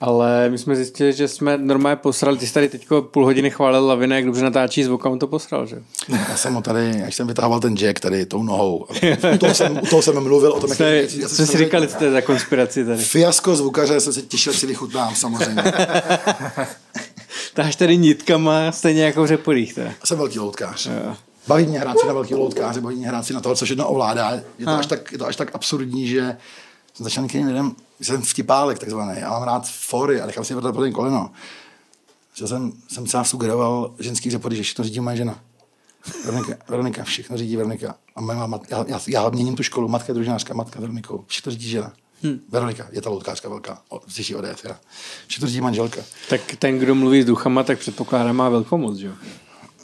Ale my jsme zjistili, že jsme normálně posrali, ty jsi tady teď půl hodiny chválil Lavina, jak dobře natáčí zvuk a on to posral, že? Já jsem ho tady, jak jsem vytahoval ten jack tady tou nohou. U toho jsem, u toho jsem mluvil o tom, jak... Jsme, co si říkali, co to je za konspiraci tady? Fiasko zvukaře, jsem se těšil, si vychutnám samozřejmě. Táš tady nitkama, stejně jako v řepolích. Teda. Jsem velký loutkář. Jo. Baví mě hrát si na velký loutkáře, baví mě hrát si na toho, co všechno ovládá. Je to, až tak, je to až tak absurdní, že jsem začal některým lidem, jsem vtipálek takzvaný, já mám rád fory a nechám si vrtat po koleno. Že jsem, jsem třeba sugeroval ženský řepody, že všechno řídí moje žena. Veronika, Veronika, všechno řídí Veronika. A moje mat, já, já, já, měním tu školu, matka je družinářka, matka Veronikou, všechno řídí žena. Hmm. Veronika, je ta loutkářka velká, slyší ODS, já. Všechno řídí manželka. Tak ten, kdo mluví s duchama, tak předpokládám má velkou moc, že jo?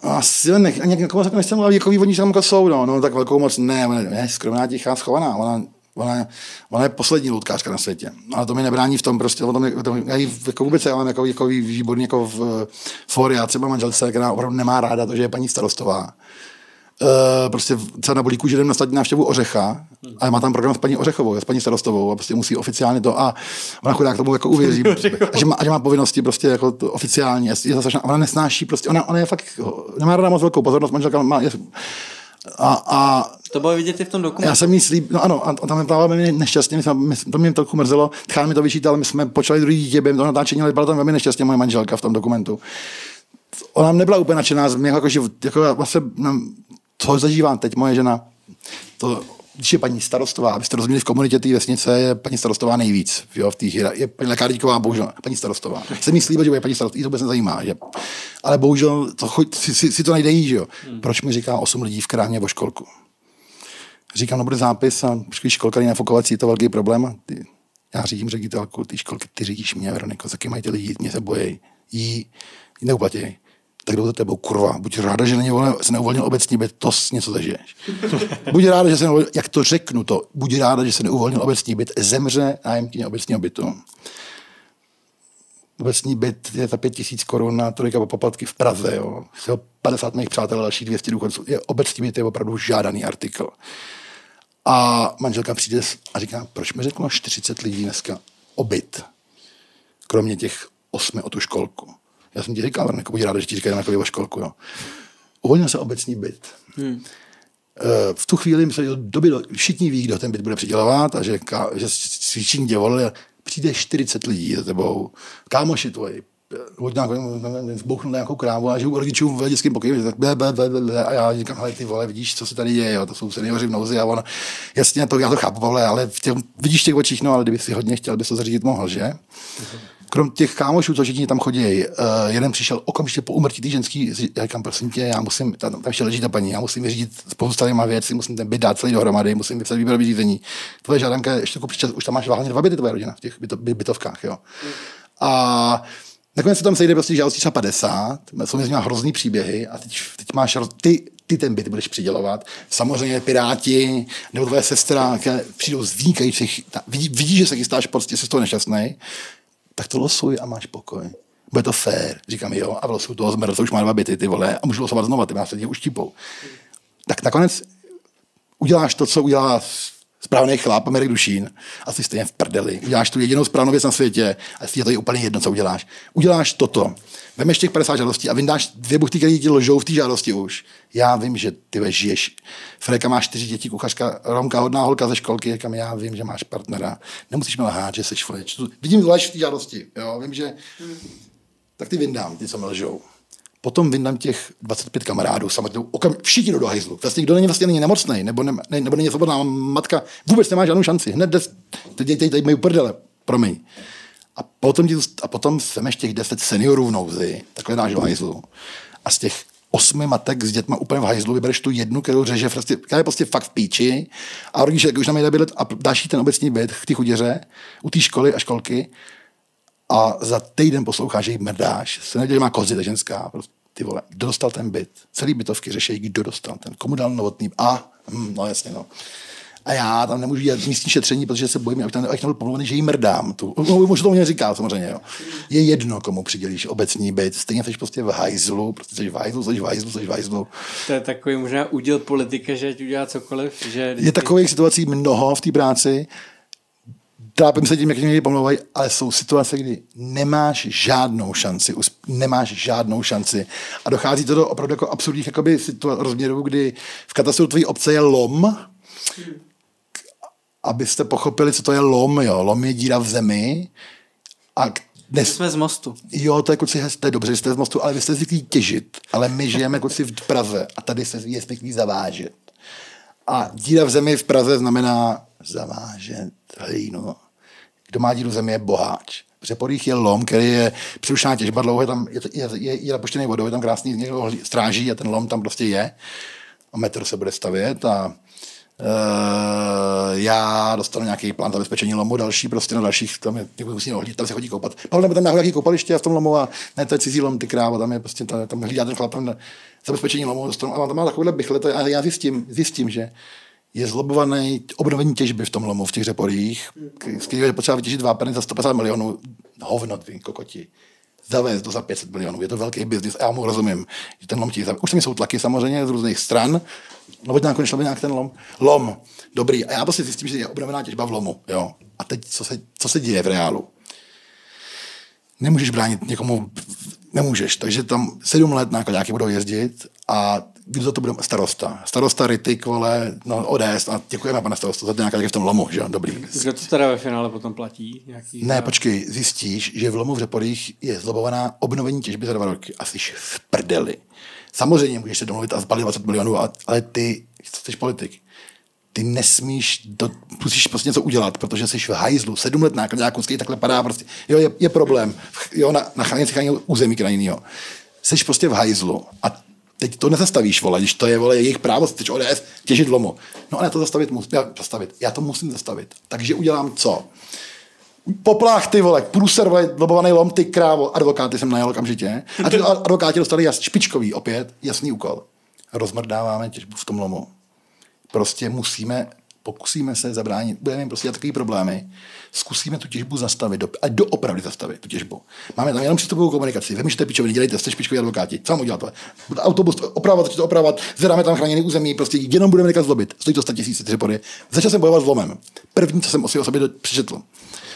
Asi ne, ani někomu nechcem mluvit, jako oni tam jsou, no, no, tak velkou moc ne, ne, ne skromná, tichá, schovaná, ona Ona je, ona je poslední loutkářka na světě. Ale to mi nebrání v tom prostě, o tom, tom já ji jako vůbec já mám jako, jako výborný jako v fóry. Já třeba manželce, která opravdu nemá ráda to, že je paní starostová. Uh, prostě třeba na bolíku, že jdem na státní návštěvu Ořecha, ale má tam program s paní Ořechovou, s paní starostovou a prostě musí oficiálně to a ona chudák tomu jako uvěří, a že, má, a že má povinnosti prostě jako to oficiálně, je, je ona nesnáší prostě, ona, ona je fakt, nemá ráda moc velkou pozornost, manželka má, je, a, a to bylo vidět i v tom dokumentu. Já jsem jí slíb, no ano, a tam právě velmi nešťastně, my jsme, my, to mě trochu mrzelo, Tchán mi to vyčítal, my jsme počali druhý dítě během toho natáčení, ale byla tam velmi nešťastně moje manželka v tom dokumentu. Ona nebyla úplně nadšená z mě, jako, jako vlastně, no, co zažívám teď moje žena, to když je paní starostová, abyste rozuměli, v komunitě té vesnice je paní starostová nejvíc. Jo, v té je paní lékárníková, bohužel, paní starostová. Se mi slíbil, že bude paní starostová, to vůbec nezajímá. Že? Ale bohužel to, si, si, si, to najde jí, že jo. Hmm. Proč mi říká osm lidí v krámě o školku? Říkám, no bude zápis a školka není nafukovací, je to velký problém. Ty, já řídím ředitelku, ty školky, ty řídíš mě, Veroniko, taky mají ty lidi, mě se bojí, jí, jí neuplatí tak jdou za tebou, kurva, buď ráda, že není se neuvolnil obecní byt, to něco zažiješ. buď ráda, že se neuvolnil, jak to řeknu to, buď ráda, že se neuvolnil obecní byt, zemře nájemkyně obecního bytu. Obecní byt je za pět tisíc korun na trojka poplatky v Praze, jo. 50 mých přátel a další 200 důchodců. Je, obecní byt je opravdu žádaný artikl. A manželka přijde a říká, proč mi řeklo 40 lidí dneska o byt, kromě těch osmi o tu školku. Já jsem ti říkal, jako buď ráda, že ti říkají na o školku. Jo. Uvolnil se obecní byt. Hmm. Eh, v tu chvíli se doby, všichni ví, kdo ten byt bude přidělovat a že, že všichni tě volili, přijde 40 lidí za tebou, kámoši tvoji, buď zbouchnu nějakou krávu a žiju rodičům v dětském pokoji, tak ble, ble, ble, ble, a já říkám, hele, ty vole, vidíš, co se tady děje, jo, to jsou seniori v nouzi. A on, jasně, to, já to chápu, vole, ale v těch, vidíš těch očích, no, ale kdyby si hodně chtěl, bys to zařídit mohl, že? Krom těch kámošů, co všichni tam chodí, uh, jeden přišel okamžitě po umrtí té ženský, říkám, prosím tě, já musím, tam, tam ještě leží ta paní, já musím vyřídit spoustu starýma věcí, musím ten byt dát celý dohromady, musím vypsat výběrové řízení. Tvoje žádanka, ještě jako příčas, už tam máš váhně dva byty, tvoje rodina v těch byto, bytovkách, jo. A nakonec se tam sejde prostě žádostí třeba 50, jsou mezi hrozný příběhy a teď, teď máš, ty, ty ten byt budeš přidělovat. Samozřejmě Piráti nebo tvoje sestra, které přijdou z vynikajících, vidí, vidí, že se chystáš, prostě jsi z toho nešťastný, tak to losuj a máš pokoj. Bude to fér. Říkám, jo, a v losu toho zmrt, už má dva byty, ty vole, a můžu losovat znova, ty nás už uštípou. Tak nakonec uděláš to, co udělá správný chlap, Mirek Dušín, a jsi stejně v prdeli. Uděláš tu jedinou správnou věc na světě a je to je úplně jedno, co uděláš. Uděláš toto, vemeš těch 50 žádostí a vyndáš dvě buchty, které ti ložou v té žádosti už. Já vím, že ty žiješ. Freka má čtyři děti, kuchařka, Romka, hodná holka ze školky, říkám, já vím, že máš partnera. Nemusíš mi lhát, že jsi fleč. Vidím lež v té žádosti. Jo? Vím, že... Tak ty vyndám, ty, co mi lžou. Potom vyndám těch 25 kamarádů, samozřejmě okam, všichni do hajzlu. Vlastně kdo není vlastně není nemocný, nebo, ne, ne, nebo není svobodná matka, vůbec nemá žádnou šanci. Hned des, teď, teď, teď mají prdele, promiň. A potom, a potom vemeš těch deset seniorů v nouzi, takhle dáš do hajzlu. A z těch osmi matek s dětma úplně v hajzlu, vybereš tu jednu, kterou řeže, prostě, která je prostě fakt v píči a rodiče, už tam jde bydlet a dáš jí ten obecní byt v té chuděře, u té školy a školky a za týden posloucháš, že jí mrdáš, se nedělí, má kozy, ta ženská, prostě, ty vole, kdo dostal ten byt? Celý bytovky řeší, kdo dostal ten, komu dal novotný, a, hm, no jasně, no a já tam nemůžu dělat místní šetření, protože se bojím, abych tam, abych tam byl pomluvený, že jí mrdám. Tu. No, možná to mě říká, samozřejmě. Jo. Je jedno, komu přidělíš obecní byt. Stejně jsi prostě v hajzlu, prostě jsi v hajzlu, jsi v hajzlu, jsi v hajzlu. To je takový možná uděl politika, že ať udělá cokoliv. Že je takových situací mnoho v té práci. Trápím se tím, jak mě pomlouvají, ale jsou situace, kdy nemáš žádnou šanci, nemáš žádnou šanci a dochází to do opravdu jako absurdních jakoby, rozměrů, kdy v katastru tvojí obce je lom, abyste pochopili, co to je lom, jo. Lom je díra v zemi a dnes, jsme z mostu. Jo, to je kluci, to je dobře, že jste z mostu, ale vy jste zvyklí těžit. Ale my žijeme kluci v Praze a tady se je zvyklí zavážet. A díra v zemi v Praze znamená zavážet hlínu. Kdo má díru v zemi je boháč. V Řeporích je lom, který je přerušená těžba, dlouho je tam, je, je, je, je napuštěný vodou, je tam krásný, někdo stráží a ten lom tam prostě je. A metr se bude stavět a Uh, já dostanu nějaký plán zabezpečení lomu, další prostě na dalších, tam je, musí ohlídat, tam se chodí koupat. Pavel, nebo tam nějaký koupaliště a v tom lomu a ne, to je cizí lom, ty krávo, tam je prostě, tam, tam hlídá ten chlap, tam zabezpečení lomu, dostanu, a tam má takovýhle bychle, to, já zjistím, zjistím, že je zlobovaný obnovení těžby v tom lomu, v těch řeporích, z kterého je potřeba vytěžit vápeny za 150 milionů, hovno, ty kokoti zavést to za 500 milionů. Je to velký biznis a já mu rozumím, že ten lom ti Už tam jsou tlaky samozřejmě z různých stran, no pojď nakonec nějak ten lom. Lom, dobrý. A já prostě zjistím, že je obnovená těžba v lomu. Jo. A teď, co se, co se děje v reálu? Nemůžeš bránit někomu, nemůžeš. Takže tam sedm let nákladňáky budou jezdit a kdo za to bude starosta? Starosta Ritik, vole, no ODS a děkujeme, pane starosto, za to nějaká v tom lomu, že jo, dobrý. Kdo to teda ve finále potom platí? Nějaký ne, počkej, zjistíš, že v lomu v Řeporích je zlobovaná obnovení těžby za dva roky a jsi v prdeli. Samozřejmě můžeš se domluvit a zbalit 20 milionů, ale ty jsi politik. Ty nesmíš, do, musíš prostě něco udělat, protože jsi v hajzlu, sedm let náklad, nějaký takhle padá prostě. Jo, je, je problém. Jo, na, na chráněný území krajinného. Jsi prostě v hajzlu a teď to nezastavíš, vole, když to je, vole, jejich právo, teď ODS, těžit lomu. No ale to zastavit musím, já, zastavit. Já to musím zastavit. Takže udělám co? Poplách, ty vole, průser, vole, lobovaný lom, ty krávo, advokáty jsem najel okamžitě. A ty advokáti dostali jas, špičkový opět, jasný úkol. Rozmrdáváme těžbu v tom lomu. Prostě musíme pokusíme se zabránit, budeme mít prostě takové problémy, zkusíme tu těžbu zastavit, do, a doopravdy zastavit tu těžbu. Máme tam jenom přístupovou komunikaci, vymýšlejte pičoviny, dělejte, jste špičkoví advokáti, co udělat to? Autobus opravovat, to opravovat, zvedáme tam chráněný území, prostě jenom budeme nechat zlobit. Stojí to 100 tisíc, tři Začal jsem bojovat s lomem. První, co jsem o sobě přečetl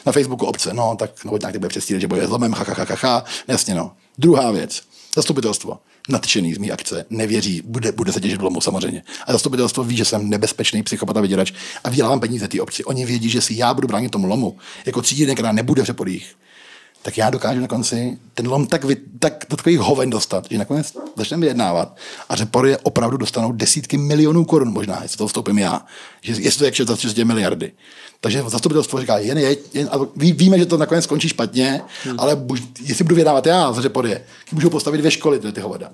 na Facebooku obce, no tak no, nějak bude přestírat, že bojuje s lomem, ha, ha, ha, ha, ha, jasně no. Druhá věc, zastupitelstvo nadšený z mý akce, nevěří, bude, bude se těžit lomu samozřejmě. A zastupitelstvo ví, že jsem nebezpečný psychopat a vyděrač a vydělávám peníze té obci. Oni vědí, že si já budu bránit tomu lomu, jako třídě, která nebude v přepodích, tak já dokážu na konci ten lom tak, vy, tak do takových hoven dostat, že nakonec začneme vyjednávat a řepory opravdu dostanou desítky milionů korun možná, jestli to vstoupím já, že jestli to je za 30 miliardy. Takže zastupitelstvo říká, jen, jen, jen a ví, víme, že to nakonec skončí špatně, hmm. ale buď, jestli budu vydávat já za řepory, můžu postavit dvě školy, ty, ty hovada.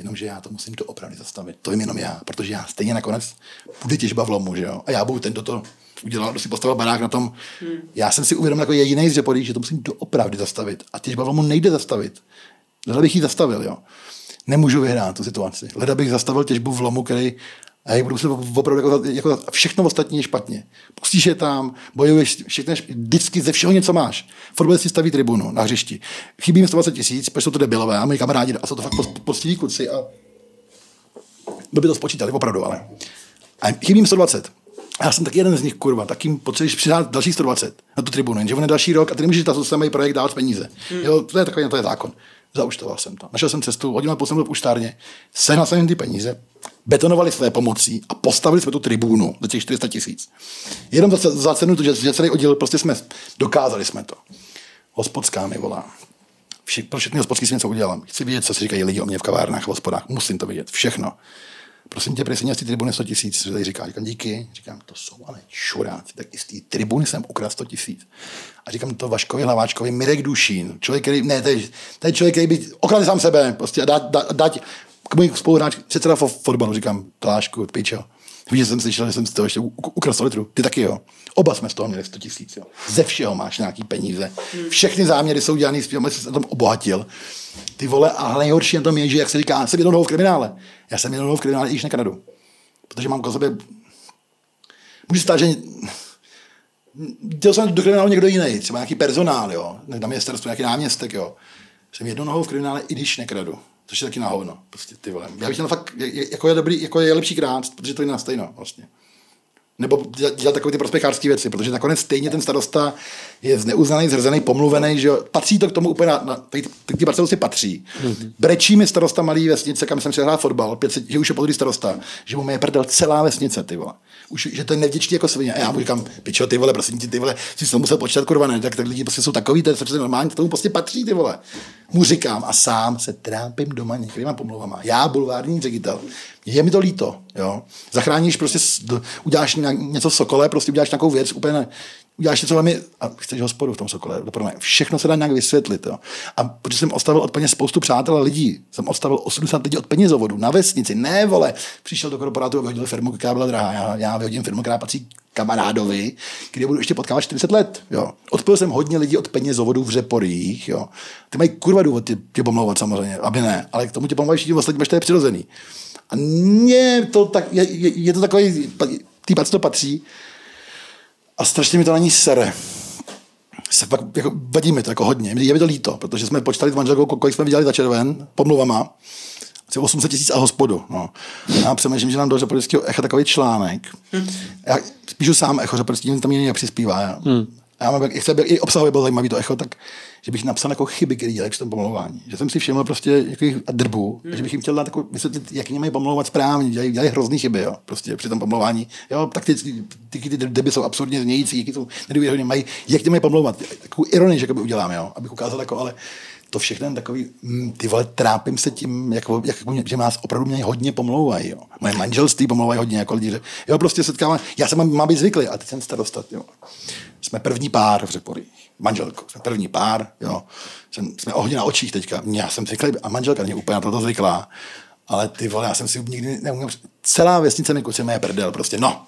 Jenomže já to musím to opravdu zastavit. To jim jenom já, protože já stejně nakonec bude těžba v lomu, že jo? A já budu ten, kdo to udělal, kdo si postavil barák na tom. Hmm. Já jsem si uvědomil jako jediný z řepolí, že to musím doopravdy zastavit. A těžba v lomu nejde zastavit. Leda bych ji zastavil, jo. Nemůžu vyhrát tu situaci. Leda bych zastavil těžbu v lomu, který a já budu se opravdu jako, jako všechno ostatní je špatně. Pustíš je tam, bojuješ, všechno, vždycky ze všeho něco máš. Fotbal si staví tribunu na hřišti. Chybí mi 120 tisíc, protože jsou to debilové a moji kamarádi, a jsou to fakt poctiví kluci a by to spočítali, opravdu, ale. A chybí jim 120. A já jsem taky jeden z nich, kurva, tak jim potřebuješ přidat další 120 na tu tribunu, jenže on je další rok a ty nemůžeš ta samý projekt dávat peníze. Hmm. Jo, to je takový, to je zákon. Zauštoval jsem to. Našel jsem cestu, hodil jsem do puštárně, sehnal jsem jim ty peníze, betonovali své pomocí a postavili jsme tu tribúnu za těch 400 tisíc. Jenom za, za cenu, že, že celý oddíl, prostě jsme, dokázali jsme to. Hospodská mi volá. Vši, pro všechny hospodský jsem něco udělal. Chci vědět, co si říkají lidi o mě v kavárnách, v hospodách. Musím to vidět. Všechno. Prosím tě, prosím, z té tribuny 100 tisíc. Tady říká, říkám, díky. Říkám, to jsou ale čuráci. Tak i z té tribuny jsem ukradl 100 tisíc. A říkám to Vaškovi Hlaváčkovi, Mirek Dušín. Člověk, který, ne, to je, člověk, který by okradl sám sebe. Prostě a dát, dát, dát k můj spoluhráč, předseda fotbalu, říkám, Tolášku, pičo. Víš, že jsem slyšel, že jsem z toho ještě ukradl 100 litrů. Ty taky jo. Oba jsme z toho měli 100 tisíc. Ze všeho máš nějaký peníze. Všechny záměry jsou dělané, aby se tam obohatil. Ty vole, a nejhorší na tom je, že jak se říká, jsem jednou v kriminále. Já jsem jednou v kriminále, i když nekradu. Protože mám k sobě... Může stát, že dělal jsem do kriminálu někdo jiný, třeba nějaký personál, jo, na ministerstvu, nějaký náměstek, jo. Jsem jednou nohou v kriminále, i když nekradu. Což je taky na hovno. Prostě ty vole. Já bych měl fakt, jako je, dobrý, jako je lepší krát, protože to je na stejno vlastně. nebo dělat, dělat takové ty prospěchářské věci, protože nakonec stejně ten starosta je zneuznaný, zhrzený, pomluvený, že jo. patří to k tomu úplně, na, na, ty, ty parcely si patří. Mm-hmm. Brečí mi starosta malý vesnice, kam jsem si hrál fotbal, 500, že už je podlý starosta, že mu je prdel celá vesnice, ty vole. Už, že to je nevděčný jako svině. A já mu říkám, pičo, ty vole, prosím tě, ty vole, si to musel počítat, kurva, ne, tak, tak lidi prostě jsou takový, to je přece normální, to tomu prostě patří, ty vole. Mu říkám a sám se trápím doma některýma pomluvama. Já, bulvární ředitel, je mi to líto, jo. Zachráníš prostě, uděláš něco Sokole, prostě uděláš nějakou věc, úplně uděláš něco velmi, a chceš hospodu v tom Sokole, doprve. všechno se dá nějak vysvětlit. Jo. A protože jsem ostavil od peněz spoustu přátel a lidí, jsem ostavil 80 lidí od penězovodu na vesnici, ne vole, přišel do korporátu a vyhodil firmu, která byla drahá, já, já vyhodím firmu, která patří kamarádovi, kde budu ještě potkávat 40 let. Jo. Odpojil jsem hodně lidí od penězovodů v Řeporích. Jo. Ty mají kurva důvod tě, tě pomlouvat samozřejmě, aby ne, ale k tomu tě pomlouvají všichni ostatní, to je přirozený. A mě to tak, je, je, je to takový, tý to patří, a strašně mi to na ní sere. Se fakt, jako, vadí mi to jako hodně. Je mi to líto, protože jsme počítali s manželkou, kolik jsme viděli za červen, pomluvama. Asi 800 tisíc a hospodu. No. Já přemýšlím, že nám do Řeporyského echa takový článek. Hmm. Já píšu sám echo, Řeporyský tam mě nepřispívá. Já. Hmm. Já mám, jak chce, i obsahově bylo zajímavý to echo, tak že bych napsal jako chyby, které dělají při tom pomlouvání. Že jsem si všiml prostě jako drbu, hmm. že bych jim chtěl dát jako vysvětlit, jak mají pomlouvat správně, dělají, dělají hrozný chyby, jo, prostě při tom pomlouvání. Jo, tak ty, ty, ty, ty drby jsou absurdně znějící, jaký jsou nedůvěryhodně mají, jak tě mají pomlouvat. Takovou ironii, že by udělám, jo, abych ukázal jako, ale to všechno takový, mm, ty vole, trápím se tím, jako, jak, že nás opravdu mě hodně pomlouvají. Jo. Moje manželství pomlouvají hodně jako lidi. Že, jo, prostě setkávám, já jsem mám, být zvyklý, a teď jsem starosta. Jo. Jsme první pár v Řeporích manželkou. Jsme první pár, jo. Jsem, jsme ohně na očích teďka. Já jsem zvyklý, a manželka není úplně na toto zvyklá. Ale ty vole, já jsem si nikdy neuměl... Celá vesnice mi kuce mé prdel, prostě no.